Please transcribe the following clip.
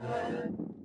Amen.